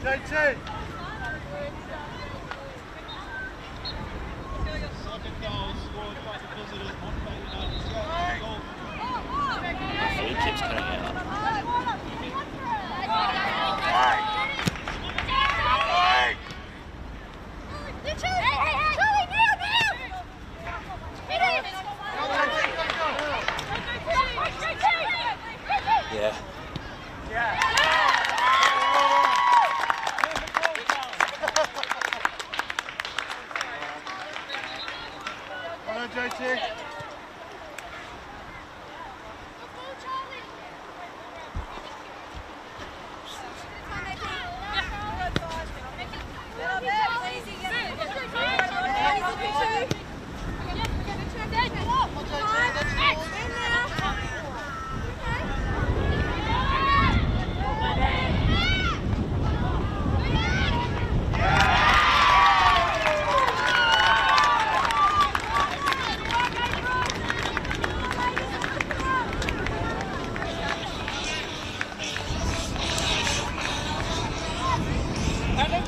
JT. Second goal scored by the visitors, Moreton Bay United. Uh,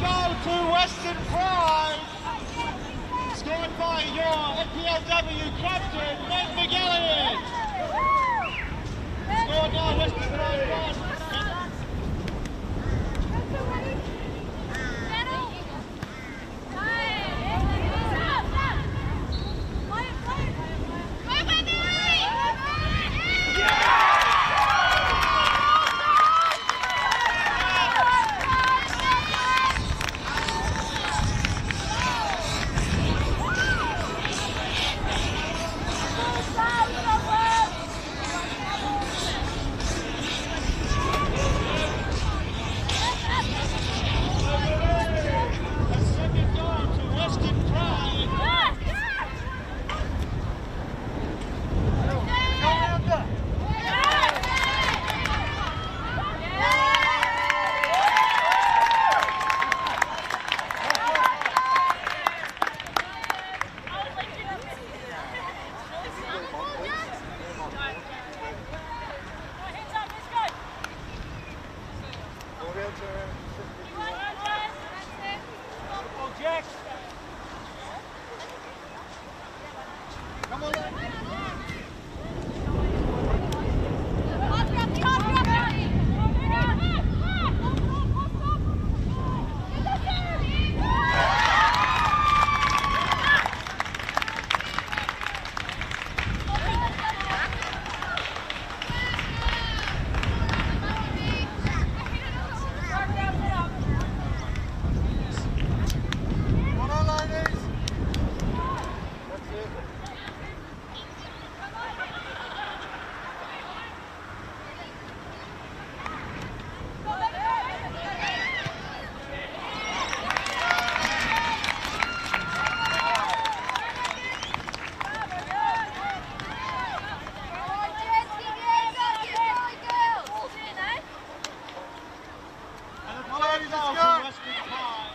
Goal to Western Pride, scored by your NPLW captain, let's go. to Western Pride.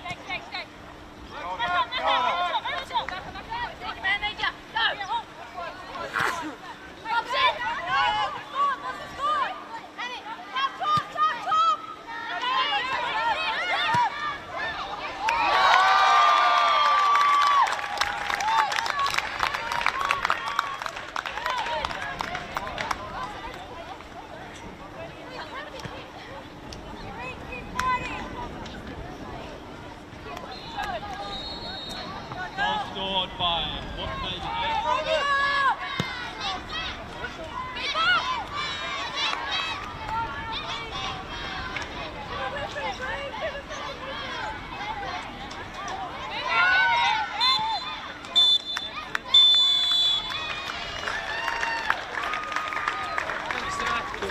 Goal scored by Moreton Bay United.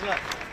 Luck.